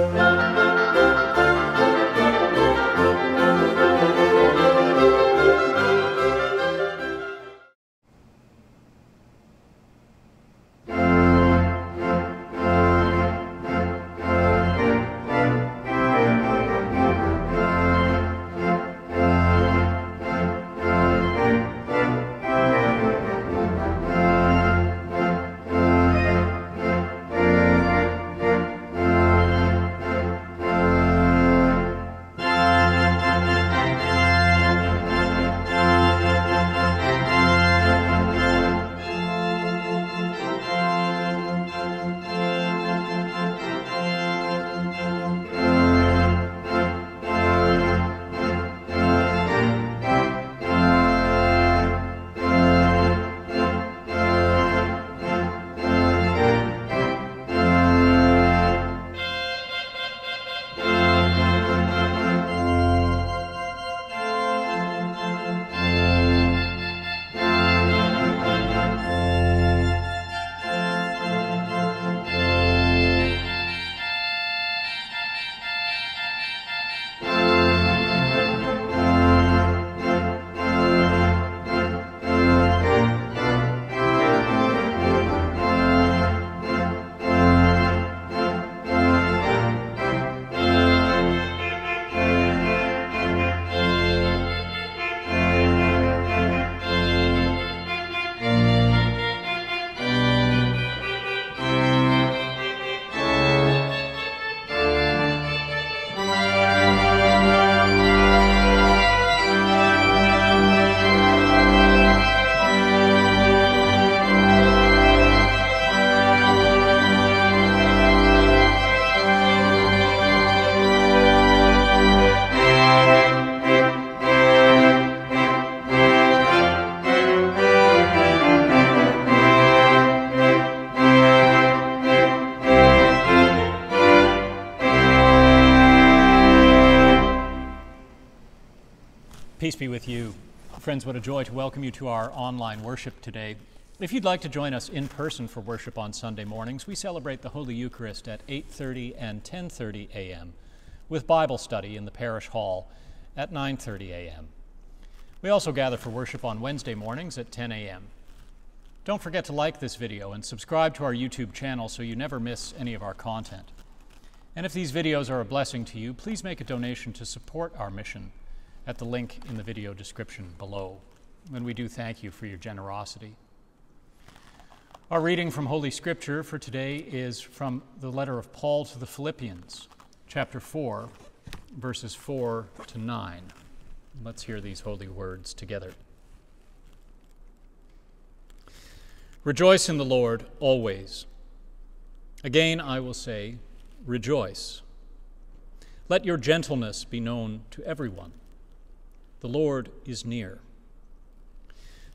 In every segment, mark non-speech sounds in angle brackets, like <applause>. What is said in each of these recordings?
Peace Friends, what a joy to welcome you to our online worship today. If you'd like to join us in person for worship on Sunday mornings, we celebrate the Holy Eucharist at 8:30 and 10:30 a.m. with Bible study in the parish hall at 9:30 a.m. We also gather for worship on Wednesday mornings at 10 a.m. Don't forget to like this video and subscribe to our YouTube channel so you never miss any of our content. And if these videos are a blessing to you, please make a donation to support our mission at the link in the video description below. And we do thank you for your generosity. Our reading from Holy Scripture for today is from the letter of Paul to the Philippians, chapter 4, verses 4 to 9. Let's hear these holy words together. Rejoice in the Lord always. Again, I will say, rejoice. Let your gentleness be known to everyone. The Lord is near.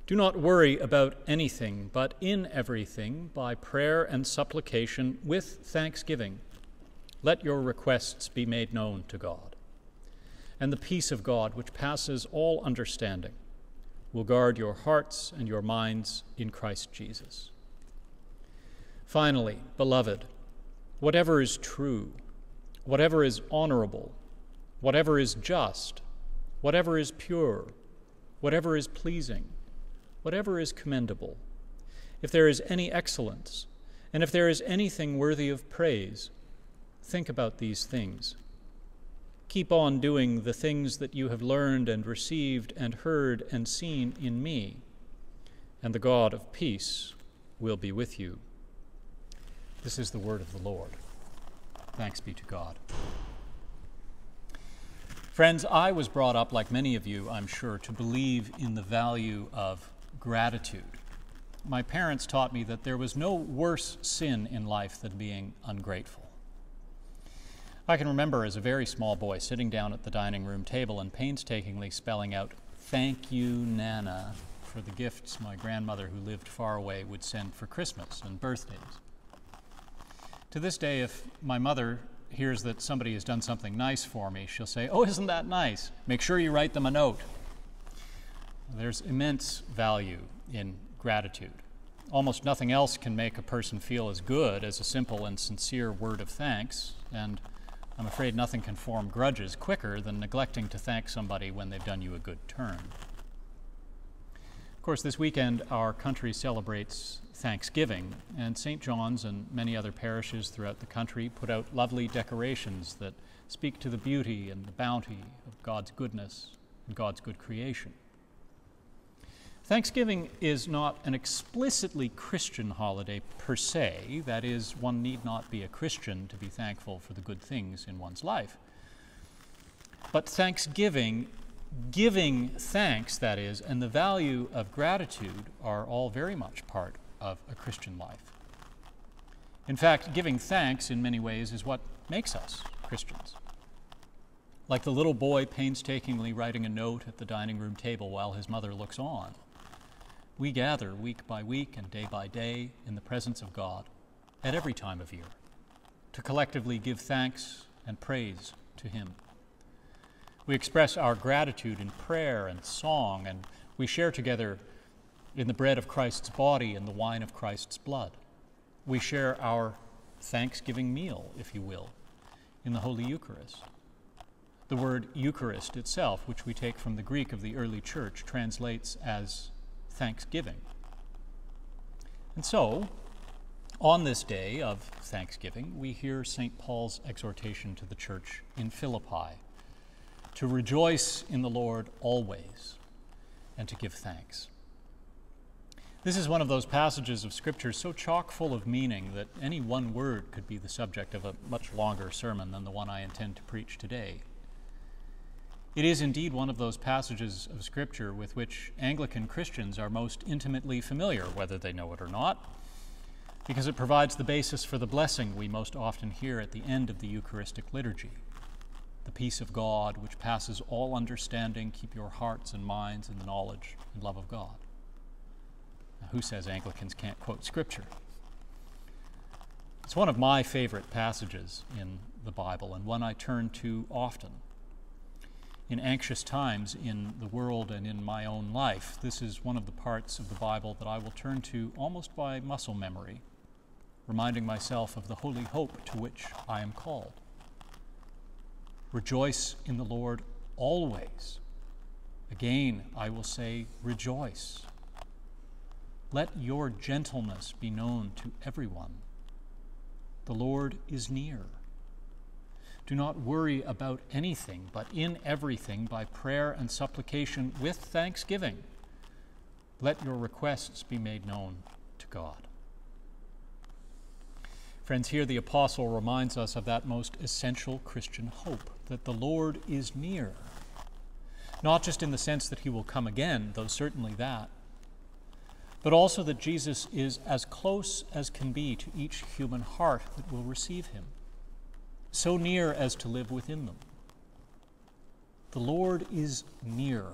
Do not worry about anything, but in everything, by prayer and supplication with thanksgiving, let your requests be made known to God. And the peace of God, which passes all understanding, will guard your hearts and your minds in Christ Jesus. Finally, beloved, whatever is true, whatever is honorable, whatever is just, whatever is pure, whatever is pleasing, whatever is commendable, if there is any excellence, and if there is anything worthy of praise, think about these things. Keep on doing the things that you have learned and received and heard and seen in me, and the God of peace will be with you. This is the word of the Lord. Thanks be to God. Friends, I was brought up, like many of you, I'm sure, to believe in the value of gratitude. My parents taught me that there was no worse sin in life than being ungrateful. I can remember as a very small boy sitting down at the dining room table and painstakingly spelling out, Thank you, Nana, for the gifts my grandmother, who lived far away, would send for Christmas and birthdays. To this day, if my mother hears that somebody has done something nice for me, she'll say, Oh, isn't that nice? Make sure you write them a note. There's immense value in gratitude. Almost nothing else can make a person feel as good as a simple and sincere word of thanks, and I'm afraid nothing can form grudges quicker than neglecting to thank somebody when they've done you a good turn. Of course, this weekend our country celebrates Thanksgiving, and St. John's and many other parishes throughout the country put out lovely decorations that speak to the beauty and the bounty of God's goodness and God's good creation. Thanksgiving is not an explicitly Christian holiday per se. That is, one need not be a Christian to be thankful for the good things in one's life. But Thanksgiving, giving thanks, that is, and the value of gratitude are all very much part of a Christian life. In fact, giving thanks in many ways is what makes us Christians. Like the little boy painstakingly writing a note at the dining room table while his mother looks on we gather week by week and day by day in the presence of God at every time of year to collectively give thanks and praise to Him. We express our gratitude in prayer and song, and we share together in the bread of Christ's body and the wine of Christ's blood. We share our thanksgiving meal, if you will, in the Holy Eucharist. The word Eucharist itself, which we take from the Greek of the early church, translates as thanksgiving. And so, on this day of thanksgiving, we hear St. Paul's exhortation to the church in Philippi to rejoice in the Lord always and to give thanks. This is one of those passages of Scripture so chock full of meaning that any one word could be the subject of a much longer sermon than the one I intend to preach today. It is indeed one of those passages of Scripture with which Anglican Christians are most intimately familiar, whether they know it or not, because it provides the basis for the blessing we most often hear at the end of the Eucharistic liturgy. The peace of God, which passes all understanding, keep your hearts and minds in the knowledge and love of God. Now, who says Anglicans can't quote Scripture? It's one of my favorite passages in the Bible and one I turn to often in anxious times in the world and in my own life. This is one of the parts of the Bible that I will turn to almost by muscle memory, reminding myself of the holy hope to which I am called. Rejoice in the Lord always. Again, I will say, rejoice. Let your gentleness be known to everyone. The Lord is near. Do not worry about anything, but in everything, by prayer and supplication with thanksgiving, let your requests be made known to God. Friends, here the apostle reminds us of that most essential Christian hope that the Lord is near. Not just in the sense that he will come again, though certainly that, but also that Jesus is as close as can be to each human heart that will receive him so near as to live within them. The Lord is near.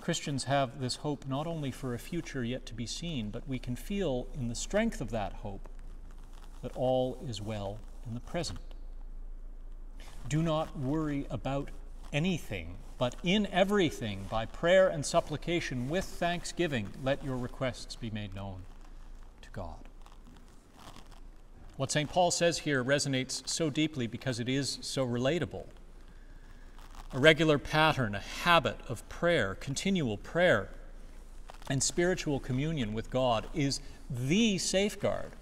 Christians have this hope not only for a future yet to be seen, but we can feel in the strength of that hope that all is well in the present. Do not worry about anything, but in everything, by prayer and supplication with thanksgiving, let your requests be made known to God. What St. Paul says here resonates so deeply because it is so relatable. A regular pattern, a habit of prayer, continual prayer, and spiritual communion with God is the safeguard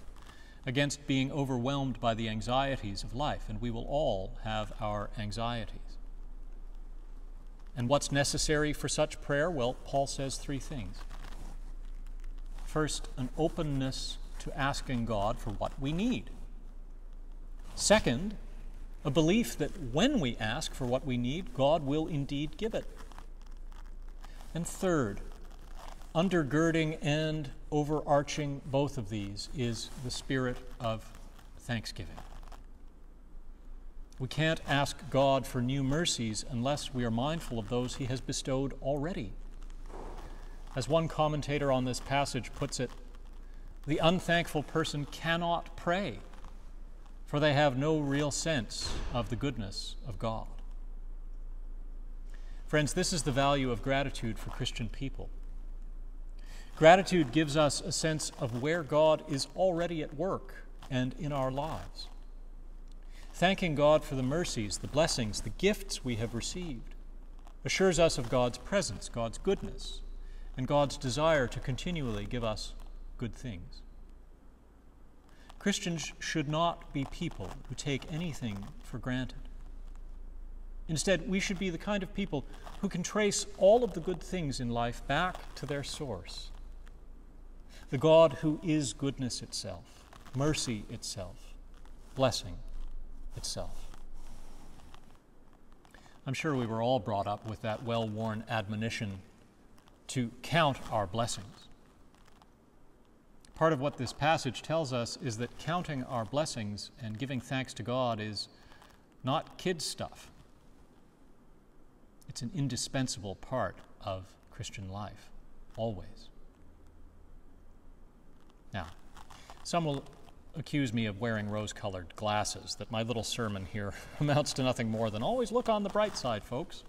against being overwhelmed by the anxieties of life, and we will all have our anxieties. And what's necessary for such prayer? Well, Paul says three things. First, an openness to asking God for what we need. Second, a belief that when we ask for what we need, God will indeed give it. And third, undergirding and overarching both of these is the spirit of thanksgiving. We can't ask God for new mercies unless we are mindful of those He has bestowed already. As one commentator on this passage puts it, the unthankful person cannot pray, for they have no real sense of the goodness of God. Friends, this is the value of gratitude for Christian people. Gratitude gives us a sense of where God is already at work and in our lives. thanking God for the mercies, the blessings, the gifts we have received, assures us of God's presence, God's goodness, and God's desire to continually give us good things. Christians should not be people who take anything for granted. Instead, we should be the kind of people who can trace all of the good things in life back to their source the God who is goodness itself, mercy itself, blessing itself. I'm sure we were all brought up with that well worn admonition to count our blessings. Part of what this passage tells us is that counting our blessings and giving thanks to God is not kid stuff. It's an indispensable part of Christian life, always. Now, some will accuse me of wearing rose colored glasses, that my little sermon here <laughs> amounts to nothing more than always look on the bright side, folks.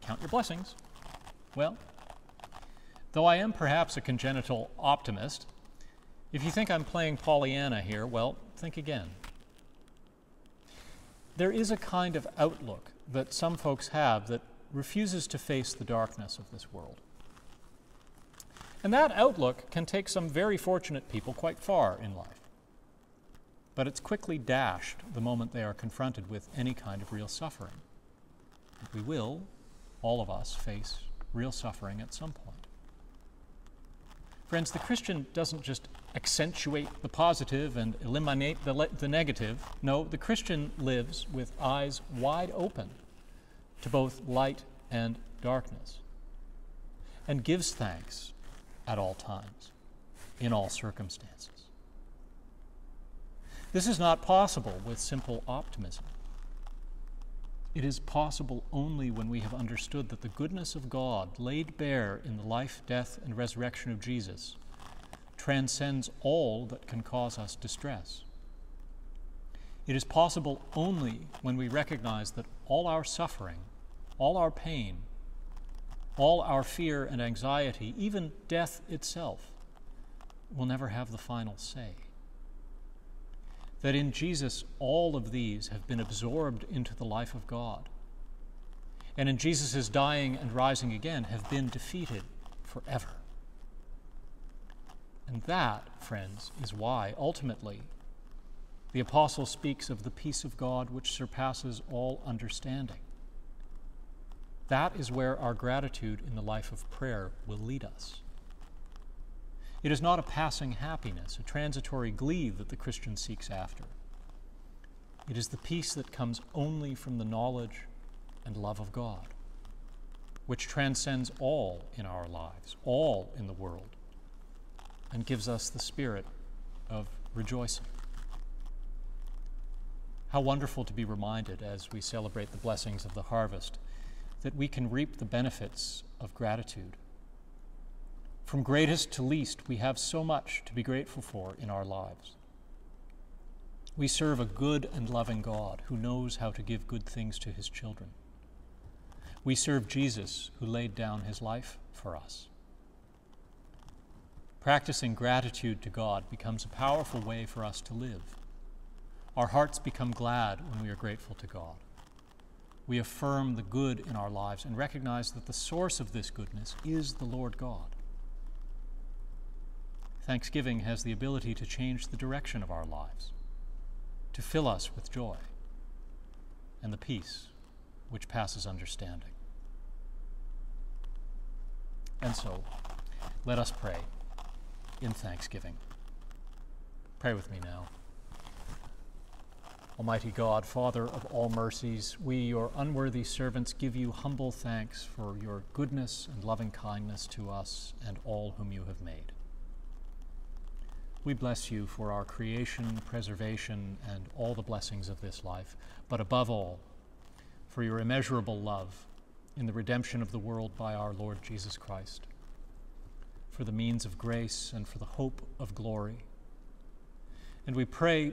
Count your blessings. Well, though I am perhaps a congenital optimist, if you think I'm playing Pollyanna here, well, think again. There is a kind of outlook that some folks have that refuses to face the darkness of this world. And that outlook can take some very fortunate people quite far in life. But it's quickly dashed the moment they are confronted with any kind of real suffering. We will, all of us, face real suffering at some point. Friends, the Christian doesn't just accentuate the positive and eliminate the, le- the negative. No, the Christian lives with eyes wide open to both light and darkness and gives thanks at all times, in all circumstances. This is not possible with simple optimism. It is possible only when we have understood that the goodness of God, laid bare in the life, death, and resurrection of Jesus, transcends all that can cause us distress. It is possible only when we recognize that all our suffering, all our pain, all our fear and anxiety, even death itself, will never have the final say. That in Jesus, all of these have been absorbed into the life of God. And in Jesus' dying and rising again, have been defeated forever. And that, friends, is why ultimately the apostle speaks of the peace of God which surpasses all understanding. That is where our gratitude in the life of prayer will lead us. It is not a passing happiness, a transitory glee that the Christian seeks after. It is the peace that comes only from the knowledge and love of God, which transcends all in our lives, all in the world, and gives us the spirit of rejoicing. How wonderful to be reminded as we celebrate the blessings of the harvest that we can reap the benefits of gratitude. From greatest to least, we have so much to be grateful for in our lives. We serve a good and loving God who knows how to give good things to his children. We serve Jesus who laid down his life for us. Practicing gratitude to God becomes a powerful way for us to live. Our hearts become glad when we are grateful to God we affirm the good in our lives and recognize that the source of this goodness is the Lord God. Thanksgiving has the ability to change the direction of our lives, to fill us with joy and the peace which passes understanding. And so, let us pray in thanksgiving. Pray with me now. Almighty God, Father of all mercies, we, your unworthy servants, give you humble thanks for your goodness and loving kindness to us and all whom you have made. We bless you for our creation, preservation, and all the blessings of this life, but above all, for your immeasurable love in the redemption of the world by our Lord Jesus Christ, for the means of grace and for the hope of glory. And we pray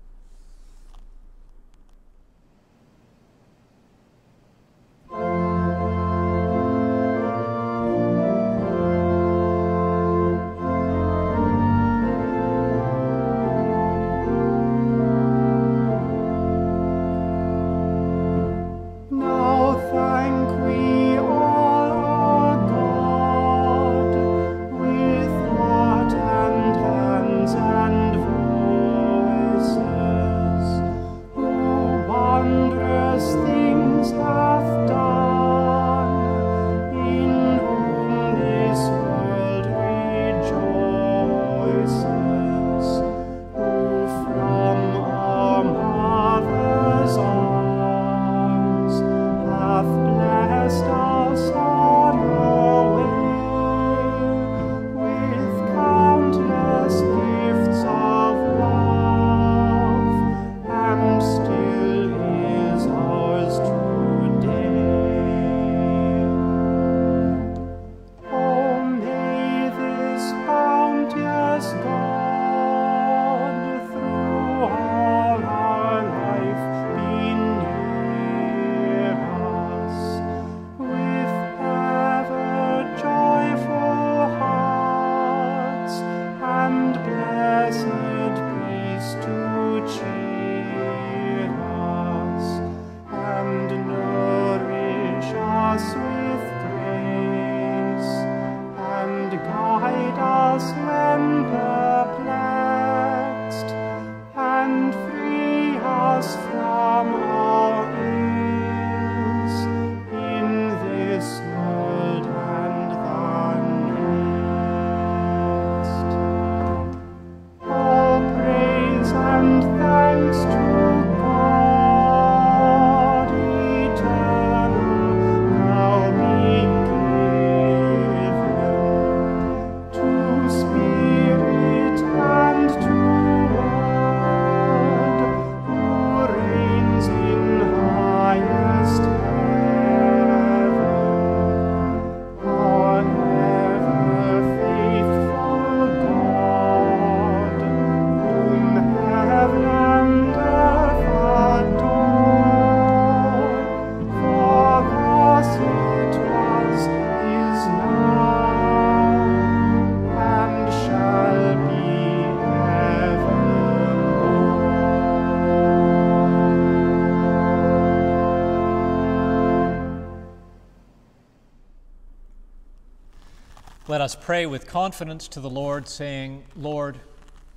Us pray with confidence to the Lord, saying, Lord,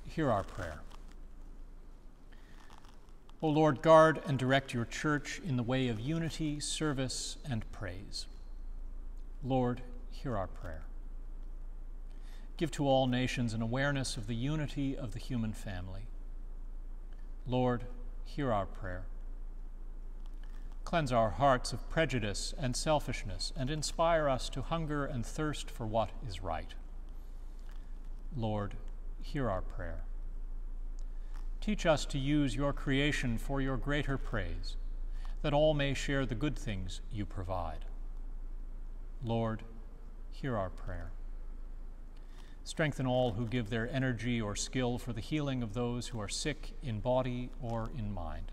hear our prayer. O Lord, guard and direct your church in the way of unity, service, and praise. Lord, hear our prayer. Give to all nations an awareness of the unity of the human family. Lord, hear our prayer. Cleanse our hearts of prejudice and selfishness, and inspire us to hunger and thirst for what is right. Lord, hear our prayer. Teach us to use your creation for your greater praise, that all may share the good things you provide. Lord, hear our prayer. Strengthen all who give their energy or skill for the healing of those who are sick in body or in mind.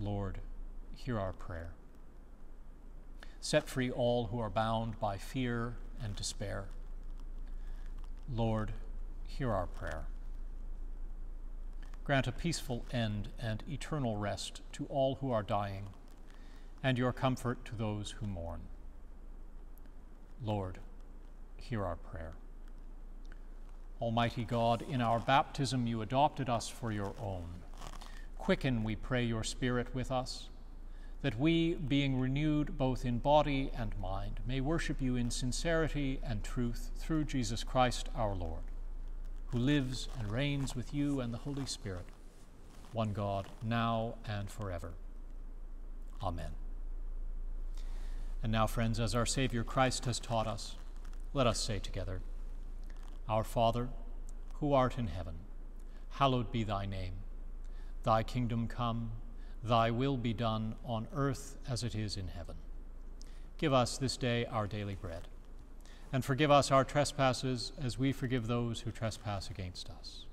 Lord, hear our prayer. Set free all who are bound by fear and despair. Lord, hear our prayer. Grant a peaceful end and eternal rest to all who are dying, and your comfort to those who mourn. Lord, hear our prayer. Almighty God, in our baptism you adopted us for your own. Quicken, we pray, your Spirit with us that we, being renewed both in body and mind, may worship you in sincerity and truth through Jesus Christ our Lord, who lives and reigns with you and the Holy Spirit, one God, now and forever. Amen. And now, friends, as our Savior Christ has taught us, let us say together, Our Father, who art in heaven, hallowed be thy name. Thy kingdom come Thy will be done on earth as it is in heaven. Give us this day our daily bread. And forgive us our trespasses as we forgive those who trespass against us.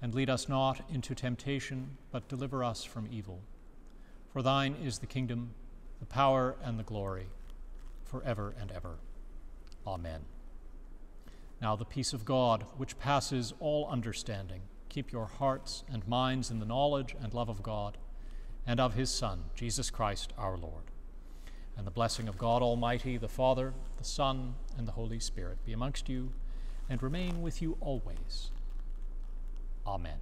And lead us not into temptation, but deliver us from evil. For thine is the kingdom, the power, and the glory, forever and ever. Amen. Now the peace of God, which passes all understanding, keep your hearts and minds in the knowledge and love of God and of his Son, Jesus Christ our Lord. And the blessing of God Almighty, the Father, the Son, and the Holy Spirit be amongst you and remain with you always. Amen.